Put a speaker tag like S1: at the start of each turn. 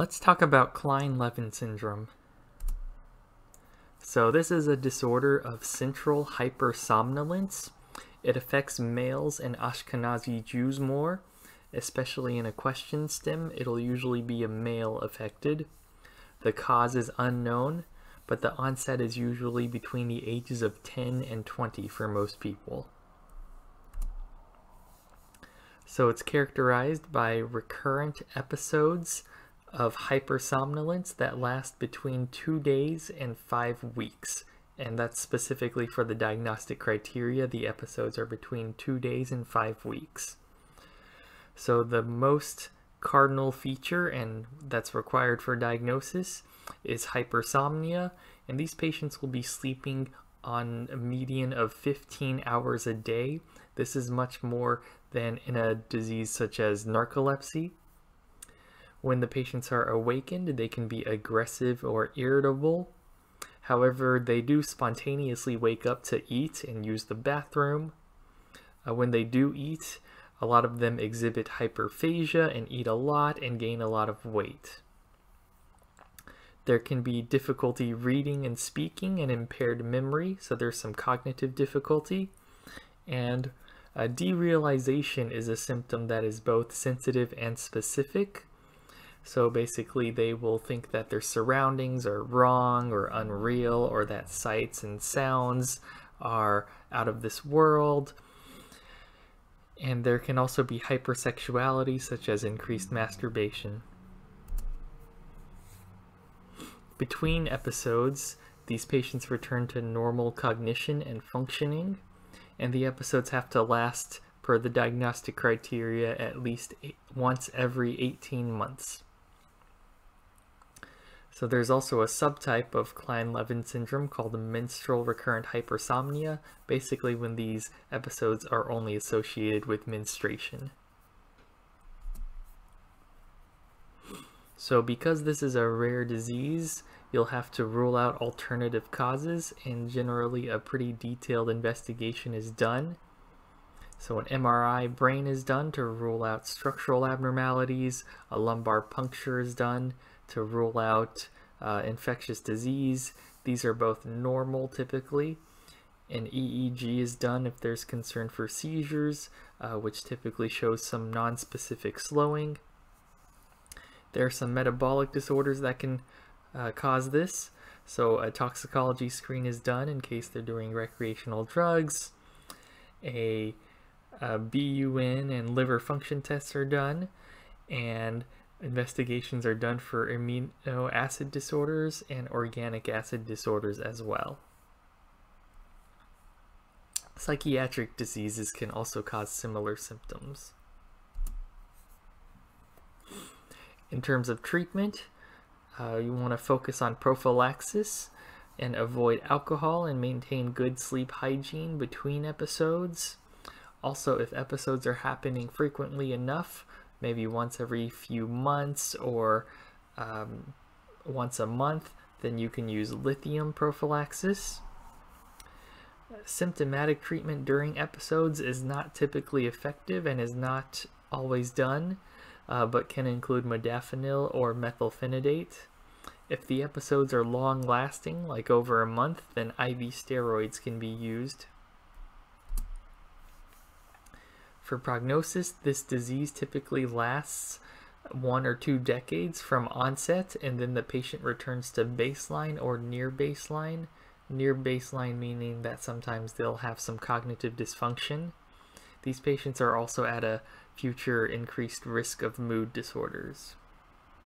S1: Let's talk about Kleine-Levin syndrome. So this is a disorder of central hypersomnolence. It affects males and Ashkenazi Jews more, especially in a question stem. It'll usually be a male affected. The cause is unknown, but the onset is usually between the ages of 10 and 20 for most people. So it's characterized by recurrent episodes of hypersomnolence that last between two days and five weeks. And that's specifically for the diagnostic criteria. The episodes are between two days and five weeks. So the most cardinal feature and that's required for diagnosis is hypersomnia. And these patients will be sleeping on a median of 15 hours a day. This is much more than in a disease such as narcolepsy. When the patients are awakened, they can be aggressive or irritable. However, they do spontaneously wake up to eat and use the bathroom. Uh, when they do eat, a lot of them exhibit hyperphagia and eat a lot and gain a lot of weight. There can be difficulty reading and speaking and impaired memory, so there's some cognitive difficulty. And uh, derealization is a symptom that is both sensitive and specific. So basically they will think that their surroundings are wrong or unreal or that sights and sounds are out of this world. And there can also be hypersexuality such as increased masturbation. Between episodes, these patients return to normal cognition and functioning, and the episodes have to last per the diagnostic criteria at least eight, once every 18 months. So there's also a subtype of Kleine-Levin syndrome called menstrual recurrent hypersomnia, basically when these episodes are only associated with menstruation. So because this is a rare disease, you'll have to rule out alternative causes and generally a pretty detailed investigation is done. So an MRI brain is done to rule out structural abnormalities, a lumbar puncture is done to rule out uh, infectious disease. These are both normal typically. An EEG is done if there's concern for seizures, uh, which typically shows some non-specific slowing. There are some metabolic disorders that can uh, cause this. So a toxicology screen is done in case they're doing recreational drugs. A, a BUN and liver function tests are done. And investigations are done for amino acid disorders and organic acid disorders as well. Psychiatric diseases can also cause similar symptoms. In terms of treatment, uh, you want to focus on prophylaxis and avoid alcohol and maintain good sleep hygiene between episodes. Also, if episodes are happening frequently enough, maybe once every few months or um, once a month, then you can use lithium prophylaxis. Symptomatic treatment during episodes is not typically effective and is not always done, uh, but can include modafinil or methylphenidate. If the episodes are long lasting, like over a month, then IV steroids can be used. For prognosis, this disease typically lasts one or two decades from onset and then the patient returns to baseline or near baseline. Near baseline meaning that sometimes they'll have some cognitive dysfunction. These patients are also at a future increased risk of mood disorders.